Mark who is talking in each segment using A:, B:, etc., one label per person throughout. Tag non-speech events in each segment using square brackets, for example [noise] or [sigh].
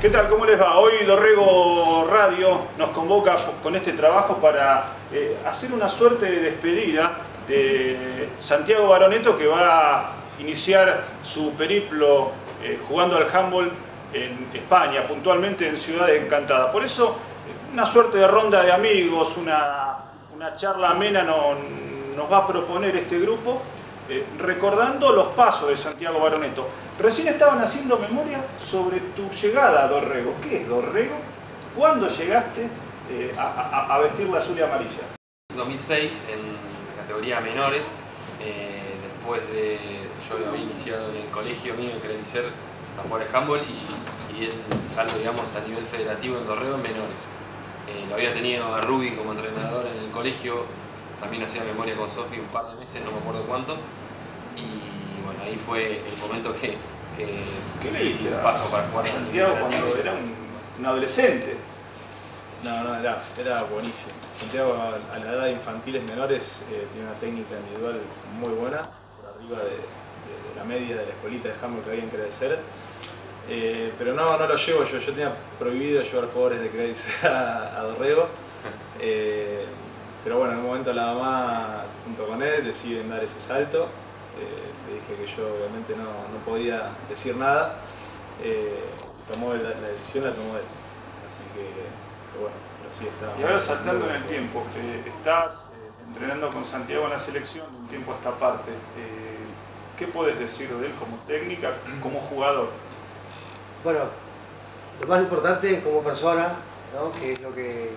A: ¿Qué tal? ¿Cómo les va? Hoy Dorrego Radio nos convoca con este trabajo para eh, hacer una suerte de despedida de Santiago Baroneto que va a iniciar su periplo eh, jugando al handball en España, puntualmente en Ciudad Encantada. Por eso, una suerte de ronda de amigos, una, una charla amena nos va a proponer este grupo eh, recordando los pasos de Santiago Baroneto. Recién estaban haciendo memoria sobre tu llegada a Dorrego. ¿Qué es Dorrego? ¿Cuándo llegaste eh, a, vestir la azul y amarilla?
B: En 2006, en la categoría menores, eh, después de. Yo había iniciado en el colegio mío en Crevicer a jugar al handball y, y él salgo, digamos, a nivel federativo en Dorrego en menores. lo había tenido a Ruby como entrenador en el colegio, también hacía memoria con Sofi un par de meses, no me acuerdo cuánto. Y bueno, ahí fue el momento que, que
A: ¿Qué le diste?
B: paso para jugar
A: Santiago cuando era un, adolescente.
C: No, no, era, era buenísimo. Santiago a, la edad de infantiles menores eh, tiene una técnica individual muy buena, por arriba de, la media de la escuelita de handball que había en Crecer. Eh, pero no, no lo llevo yo, yo tenía prohibido llevar jugadores de Crecer [laughs] a, a Dorrego. Eh, pero bueno, en un momento la mamá junto con él deciden dar ese salto eh, le dije que yo obviamente no, podía decir nada. Eh, tomó la, decisión, la tomó él. Así que, bueno, pero sí está.
A: Y ahora saltando en el tiempo, estás eh, entrenando con Santiago en la selección, un tiempo a esta parte. ¿Qué puedes decir de él como técnica, como jugador?
D: Bueno, lo más importante es como persona, ¿no? que es lo que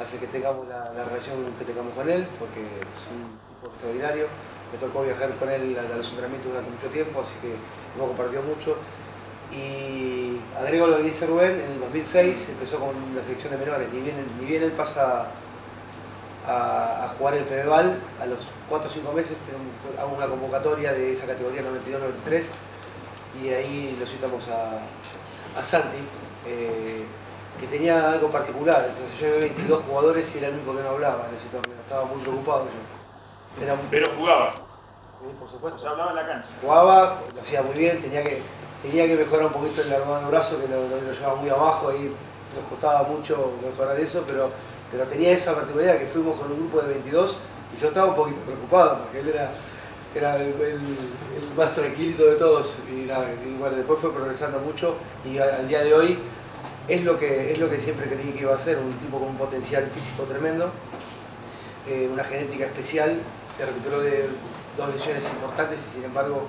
D: hace que tengamos la, la relación que tengamos con él, porque es un tipo extraordinario. Me tocó viajar con él a, los entrenamientos durante mucho tiempo, así que hemos compartido mucho. Y agrego lo que dice Rubén, en el 2006 empezó con la selección de menores, ni bien, ni bien él pasa a, jugar el Fedeval, a los 4 o 5 meses hago una convocatoria de esa categoría 92-93 y ahí lo citamos a, Santi, eh, que tenía algo particular, yo había 22 jugadores y era el único que no hablaba en ese torneo, estaba muy preocupado yo.
A: Pero jugaba.
D: Sí, por supuesto.
A: O sea, hablaba en la cancha.
D: Jugaba, lo hacía muy bien, tenía que, tenía que mejorar un poquito el armado de brazo, que lo, llevaba muy abajo, ahí nos costaba mucho mejorar eso, pero, pero tenía esa particularidad que fuimos con un grupo de 22 y yo estaba un poquito preocupado porque él era, era el, más tranquilito de todos y, bueno, después fue progresando mucho y al, día de hoy es lo, que, es lo que siempre creí que iba a ser, un tipo con un potencial físico tremendo eh, una genética especial, se recuperó de dos lesiones importantes y sin embargo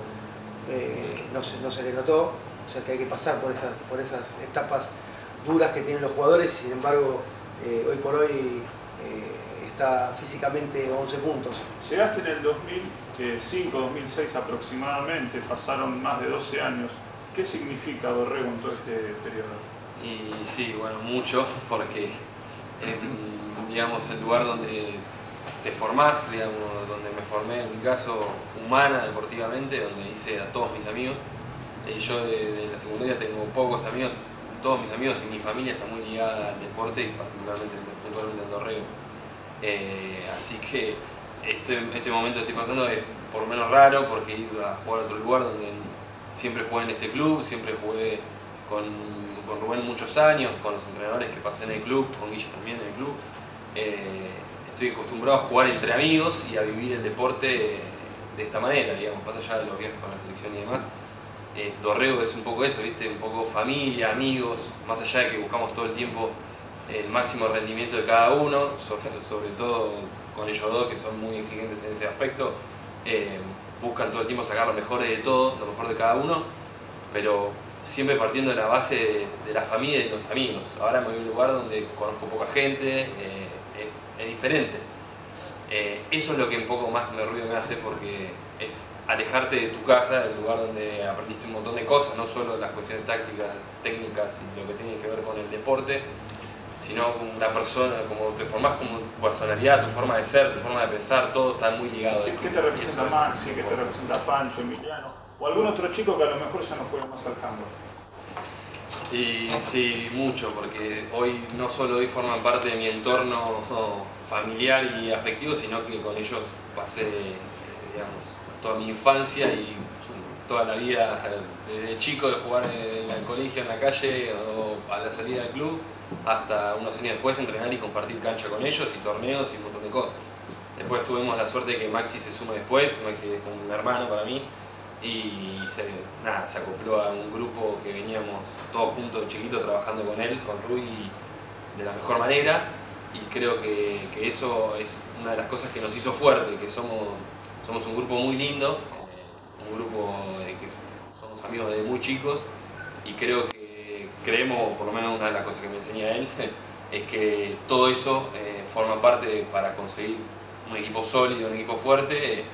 D: eh, no, se, le notó, o sea que hay que pasar por esas, por esas etapas duras que tienen los jugadores y sin embargo eh, hoy por hoy está físicamente 11 puntos.
A: Llegaste en el 2005, 2006 aproximadamente, pasaron más de 12 años. ¿Qué significa Dorrego en todo este periodo?
B: Y sí, bueno, mucho, porque digamos el lugar donde te formás, digamos, donde me formé en mi caso humana, deportivamente, donde hice a todos mis amigos. Y yo de, la secundaria tengo pocos amigos, todos mis amigos y mi familia está muy ligada al deporte y particularmente puntualmente al Dorrego. Eh, así que este, este momento que estoy pasando es por lo menos raro porque ir a jugar a otro lugar donde siempre jugué en este club, siempre jugué con, con Rubén muchos años, con los entrenadores que pasé en el club, con Guille también en el club. Eh, estoy acostumbrado a jugar entre amigos y a vivir el deporte de esta manera, digamos, más allá de los viajes con la selección y demás. Eh, Dorrego es un poco eso, ¿viste? Un poco familia, amigos, más allá de que buscamos todo el tiempo el máximo rendimiento de cada uno, sobre, todo con ellos dos que son muy exigentes en ese aspecto, eh, buscan todo el tiempo sacar lo mejor de todo, lo mejor de cada uno, pero siempre partiendo de la base de, la familia y de los amigos. Ahora me voy a un lugar donde conozco poca gente, eh, es diferente. Eh, eso es lo que un poco más me ruido me hace porque es alejarte de tu casa, del lugar donde aprendiste un montón de cosas, no solo las cuestiones tácticas, técnicas y lo que tiene que ver con el deporte, sino la persona, como te formás como tu personalidad, tu forma de ser, tu forma de pensar, todo está muy ligado.
A: ¿Qué te representa Maxi? ¿Qué te representa Pancho, Emiliano? ¿O algún otro chico que a lo mejor ya no juega más al?
B: Y sí, mucho, porque hoy no solo hoy forman parte de mi entorno familiar y afectivo, sino que con ellos pasé, toda mi infancia y toda la vida, desde chico de jugar en el colegio, en la calle o a la salida del club, hasta unos años después entrenar y compartir cancha con ellos y torneos y un montón de cosas. Después tuvimos la suerte de que Maxi se sume después, Maxi es como un hermano para mí, y se, nada, se acopló a un grupo que veníamos todos juntos, chiquitos, trabajando con él, con Rui, de la mejor manera, y creo que, eso es una de las cosas que nos hizo fuerte, que somos, somos un grupo muy lindo, un grupo que somos amigos desde muy chicos, y creo que creemos, por lo menos una de las cosas que me enseña él, [laughs] es que todo eso eh, forma parte para conseguir un equipo sólido, un equipo fuerte.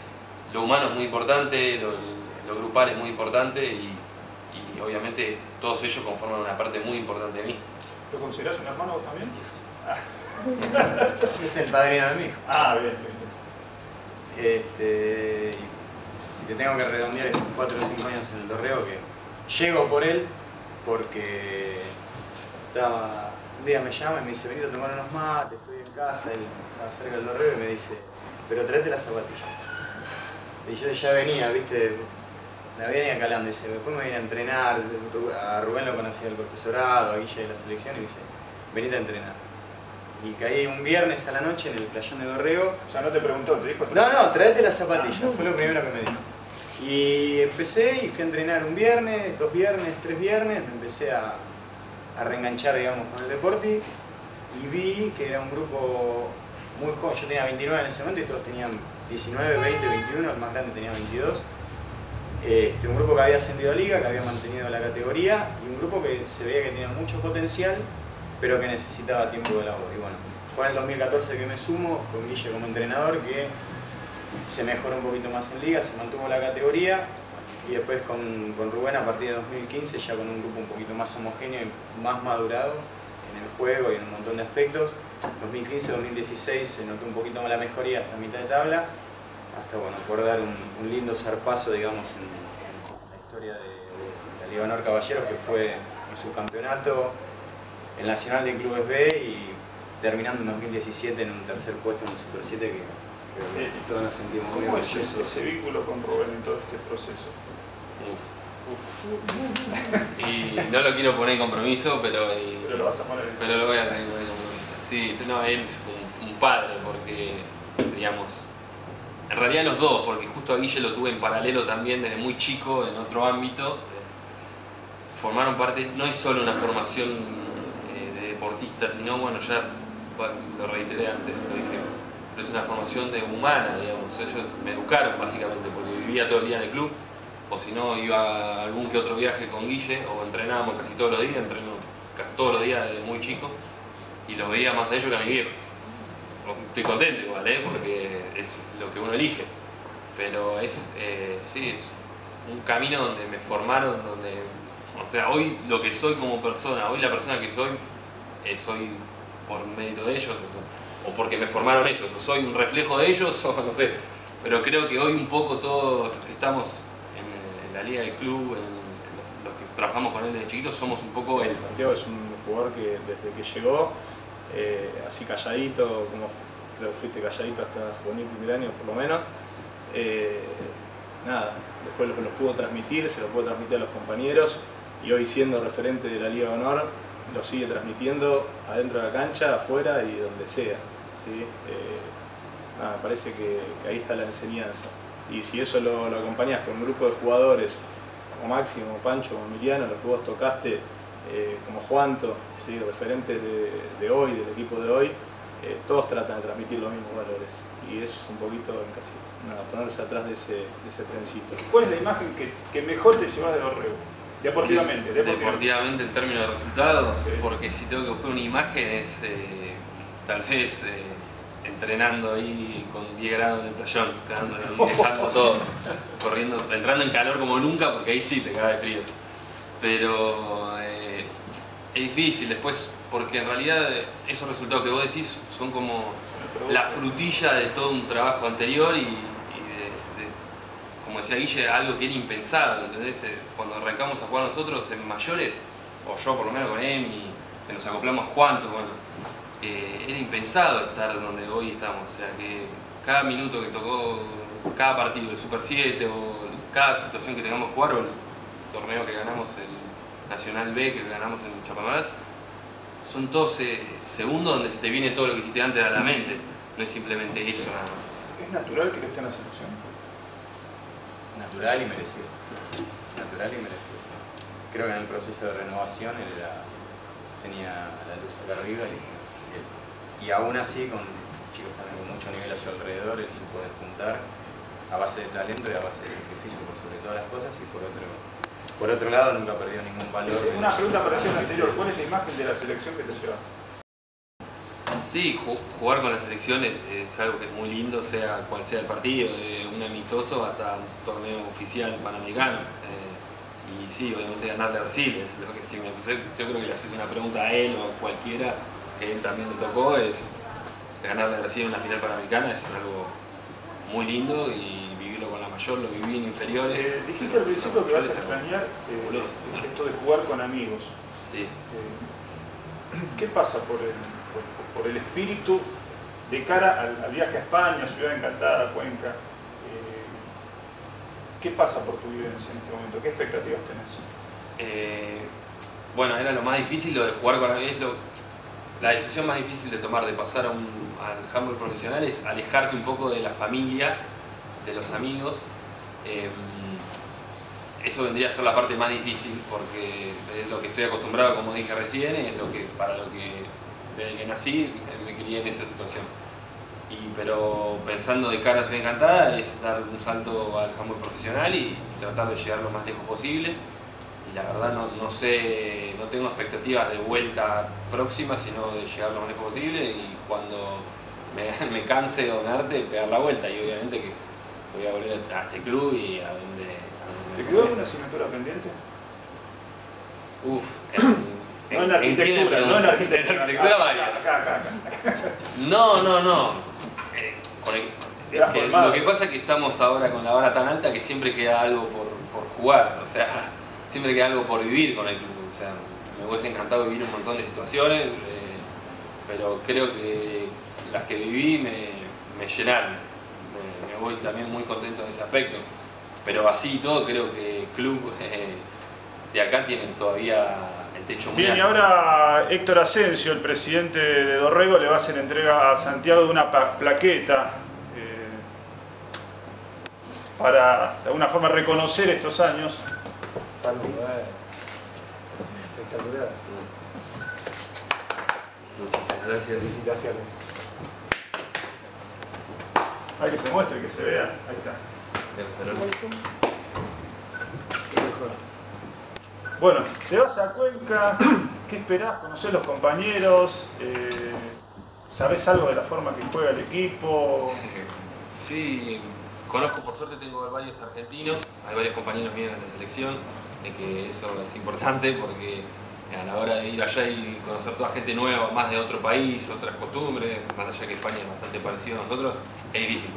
B: Lo humano es muy importante, lo, lo grupal es muy importante y, y, obviamente todos ellos conforman una parte muy importante de mí.
A: ¿Lo consideras un hermano también? [laughs]
E: es el padrino de mi hijo.
A: Ah, bien, bien.
E: Este, si te tengo que redondear estos 4 o 5 años en el torreo, que llego por él porque estaba, un día me llama y me dice, vení a tomar unos mates, estoy en casa, y estaba cerca del torreo y me dice, pero tráete las zapatillas. Y yo ya venía, viste, la venía calando, dice, después me vine a entrenar, a Rubén lo conocía del profesorado, a Guille de la selección y dice, venite a entrenar. Y caí un viernes a la noche en el playón de Dorrego.
A: O sea, no te preguntó, te dijo.
E: No, no, tráete las zapatillas, fue lo primero que me dijo. Y empecé y fui a entrenar un viernes, dos viernes, tres viernes, me empecé a, a reenganchar, digamos, con el deporte y vi que era un grupo muy joven, yo tenía 29 en ese momento y todos tenían 19, 20, 21, el más grande tenía 22. Este, un grupo que había ascendido a liga, que había mantenido la categoría y un grupo que se veía que tenía mucho potencial, pero que necesitaba tiempo de labor. Y bueno, fue en el 2014 que me sumo con Guille como entrenador, que se mejoró un poquito más en liga, se mantuvo la categoría y después con, con Rubén a partir de 2015 ya con un grupo un poquito más homogéneo y más madurado en el juego y en un montón de aspectos. 2015-2016 se notó un poquito más la mejoría hasta mitad de tabla, hasta bueno, poder dar un, un lindo zarpazo digamos en, en la historia de, de, la Liga Honor Caballeros que fue un subcampeonato, el Nacional de Clubes B y terminando en 2017 en un tercer puesto en el Super 7 que creo que
A: Eh,
E: todos nos sentimos muy
A: ¿Cómo es
E: orgullosos.
A: ese vínculo con Rubén en todo este proceso? [laughs]
B: Y no lo quiero poner en compromiso, pero, eh,
A: Pero lo vas a poner.
B: pero lo voy a poner en compromiso. Sí, sí, no, él es un, un padre, porque, digamos, en realidad los dos, porque justo a Guille lo tuve en paralelo también desde muy chico, en otro ámbito. Formaron parte, no es solo una formación eh, de deportista, sino, bueno, ya lo reiteré antes, lo dije, pero es una formación de humana, digamos. Ellos me educaron básicamente, porque vivía todo el día en el club, o si no, iba a algún que otro viaje con Guille, o entrenábamos casi todos los días, entreno todos los días desde muy chico, y los veía más a ellos que a mi viejo. Estoy contento igual, ¿eh? porque es lo que uno elige, pero es, eh, sí, es un camino donde me formaron, donde, o sea, hoy lo que soy como persona, hoy la persona que soy, eh, soy por mérito de ellos, o porque me formaron ellos, o soy un reflejo de ellos, [laughs] o no sé, pero creo que hoy un poco todos los que estamos en, en la liga del club, en, en los que trabajamos con él desde chiquitos, somos un poco él.
C: Santiago es un jugador que desde que llegó, eh, así calladito, como creo que fuiste calladito hasta juvenil primer año por lo menos, eh, nada, después lo, lo pudo transmitir, se lo pudo transmitir a los compañeros y hoy siendo referente de la Liga de Honor lo sigue transmitiendo adentro de la cancha, afuera y donde sea. ¿sí? Eh, nada, parece que, ahí está la enseñanza. Y si eso lo, lo acompañas con un grupo de jugadores como Maxi, como Pancho, Emiliano, lo que vos tocaste, como Juanto, ¿sí? referentes de, de hoy, del equipo de hoy, eh, todos tratan de transmitir los mismos valores. Y es un poquito en casi nada, ponerse atrás de ese, de ese trencito.
A: ¿Cuál es la imagen que, que mejor te llevas de Dorrego? Deportivamente, deportivamente.
B: Deportivamente en términos de resultados,
A: Sí.
B: porque si tengo que buscar una imagen es eh, tal vez eh, entrenando ahí con 10 grados en el playón, y dejando [laughs] todo, corriendo, entrando en calor como nunca, porque ahí sí te cae de frío. Pero es difícil después, porque en realidad eh, esos resultados que vos decís son como la frutilla de todo un trabajo anterior y, y como decía Guille, algo que era impensado, ¿entendés? Eh, Cuando arrancamos a jugar nosotros en mayores, o yo por lo menos con Emi, que nos acoplamos a Juanto, bueno, eh, era impensado estar donde hoy estamos, o sea que cada minuto que tocó cada partido, el Super 7 o cada situación que tengamos que jugar o el torneo que ganamos, el Nacional B que ganamos en Chapamal, son todos eh, segundos donde se te viene todo lo que hiciste antes a la mente. No es simplemente eso nada más.
A: ¿Es natural que esté en la selección?
E: Natural y merecido. Natural y merecido. Creo que en el proceso de renovación él era- tenía la luz acá arriba y, y- y aún así con chicos también con mucho nivel a su alrededor él se puede juntar a base de talento y a base de sacrificio por sobre todas las cosas y por otro, por otro lado nunca perdió ningún valor.
A: Una pregunta para hacer
E: de-
A: anterior. ¿Cuál es la imagen de la selección que te llevas?
B: Sí, ju- jugar con la selección es, es algo que es muy lindo, sea cual sea el partido, de un amistoso hasta un torneo oficial panamericano. Eh, y sí, obviamente ganarle a Brasil es lo que sí me yo creo que le haces una pregunta a él o a cualquiera que él también le tocó, es ganarle a Brasil en una final panamericana es algo muy lindo y mayor, lo viví en inferiores.
A: Eh, dijiste al principio que vas a extrañar eh, esto de jugar con amigos.
B: Sí.
A: Eh, ¿Qué pasa por el, por, por el espíritu de cara al, al viaje a España, Ciudad Encantada, Cuenca? Eh, ¿Qué pasa por tu vivencia en este momento? ¿Qué expectativas tenés?
B: Bueno, era lo más difícil lo de jugar con es lo, la decisión más difícil de tomar de pasar a un, al handball profesional es alejarte un poco de la familia, de los amigos. Eh, eso vendría a ser la parte más difícil porque es lo que estoy acostumbrado, como dije recién, es lo que para lo que desde que nací me crié en esa situación. Y, pero pensando de cara a Ciudad Encantada es dar un salto al handball profesional y tratar de llegar lo más lejos posible y la verdad no, no sé, no tengo expectativas de vuelta próxima, sino de llegar lo más lejos posible y cuando me, [laughs] me canse o me arte, pegar la vuelta y obviamente que voy a volver a este club y a donde...
A: ¿Te quedó alguna asignatura pendiente?
B: Uf, en,
A: No en
B: ¿en
A: arquitectura, no en [laughs] arquitectura.
B: En arquitectura
A: Acá,
B: varias.
A: Acá, acá, acá.
B: No, no, no. Eh, con el-
A: Te has
B: es que
A: formado.
B: lo que pasa es que estamos ahora con la vara tan alta que siempre queda algo por, por jugar, o sea, [laughs] siempre queda algo por vivir con el club. O sea, me hubiese encantado vivir un montón de situaciones, eh, pero creo que las que viví me, me llenaron. Me, me voy también muy contento en ese aspecto. Pero así y todo, creo que el club [laughs] eh, de acá tiene todavía el techo muy
A: Bien, y
B: alto.
A: ahora Héctor Asensio, el presidente de Dorrego, le va a hacer entrega a Santiago de una plaqueta eh, para de alguna forma reconocer estos años.
D: Salud. Espectacular.
B: Muchísimas gracias.
D: Felicitaciones.
A: Hay que se muestre, que se vea. Ahí está. Bueno, te vas a Cuenca, ¿qué esperás? ¿Conocés los compañeros? Eh, ¿Sabés algo de la forma que juega el equipo? [laughs]
B: Sí, conozco por suerte, tengo varios argentinos, hay varios compañeros míos en la selección, de que eso es importante porque a la hora de ir allá y conocer toda gente nueva, más de otro país, otras costumbres, más allá que España es bastante parecido a nosotros, es difícil.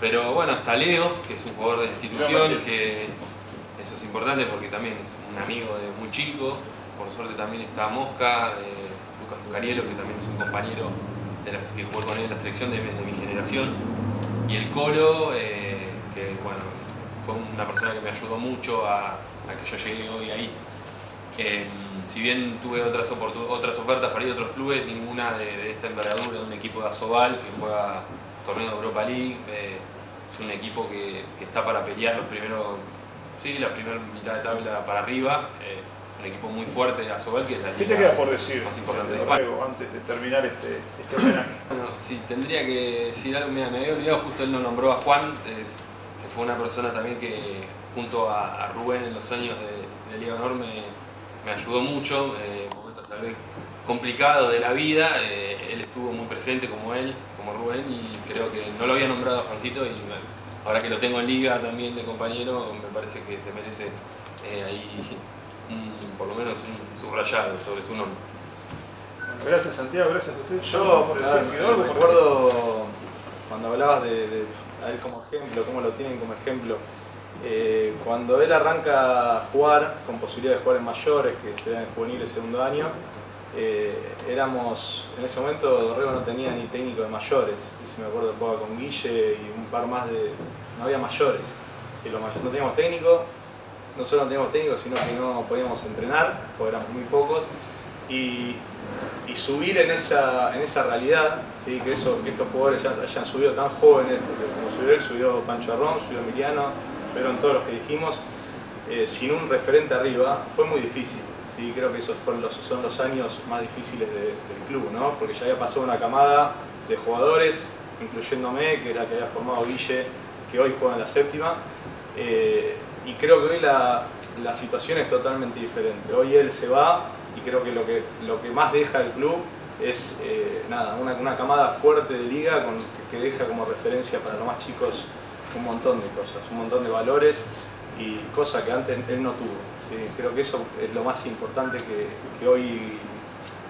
B: Pero bueno, está Leo, que es un jugador de la institución, que eso es importante porque también es un amigo de muy chico. Por suerte también está Mosca, eh, Lucas Lucarielo, que también es un compañero de las, que jugó con él en la selección de, de mi generación. Y el Colo, eh, que bueno, fue una persona que me ayudó mucho a, a que yo llegué hoy ahí. Eh, si bien tuve otras, otras ofertas para ir a otros clubes, ninguna de, de esta envergadura, de un equipo de Asobal que juega torneo de Europa League, eh, es un equipo que, que está para pelear los primeros, sí, la primera mitad de tabla para arriba, eh, es un equipo muy fuerte de Asobal que es la
A: ¿Qué te queda por decir
B: más importante de España.
A: Antes de terminar este, este homenaje?
B: Bueno, si tendría que decir algo, mira, me había olvidado, justo él nos nombró a Juan, es- que fue una persona también que junto a, a Rubén en los años de, de Liga Honor me, ayudó mucho, eh, en momentos tal vez complicados de la vida, eh, él estuvo muy presente como él, como Rubén, y creo que no lo había nombrado a Juancito, y bueno, ahora que lo tengo en Liga también de compañero, me parece que se merece eh, ahí un- por lo menos un subrayado sobre su nombre.
A: Bueno, gracias Santiago, gracias a ustedes.
C: Yo,
A: por
C: nada,
A: decir, ¿quedó algo por
C: recuerdo cuando hablabas de, de a él como ejemplo, cómo lo tienen como ejemplo. Eh, cuando él arranca a jugar, con posibilidad de jugar en mayores, que se dan en juveniles segundo año, eh, éramos, en ese momento Dorrego no tenía ni técnico de mayores, y si me acuerdo jugaba con Guille y un par más de, no había mayores. no teníamos técnico, no solo no teníamos técnico, sino que no podíamos entrenar, porque éramos muy pocos. Y, subir en esa, en esa realidad, que, eso, que estos jugadores hayan, subido tan jóvenes, porque como subió él, subió Pancho Arrón, subió Emiliano, subieron todos los que dijimos, eh, sin un referente arriba, fue muy difícil. ¿sí? Creo que esos fueron son los años más difíciles del club, ¿no? porque ya había pasado una camada de jugadores, incluyéndome, que era que había formado Guille, que hoy juega en la séptima. Eh, y creo que hoy la, la, situación es totalmente diferente. Hoy él se va y creo que lo que, lo que más deja el club es eh, nada, una, una, camada fuerte de liga que, deja como referencia para los más chicos un montón de cosas, un montón de valores y cosas que antes él no tuvo. Creo que eso es lo más importante que, que hoy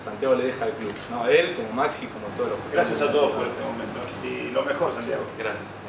C: Santiago le deja al club. ¿no? A él, como Maxi, como todos los
A: Gracias a todos por este momento y lo mejor, Santiago.
B: Gracias.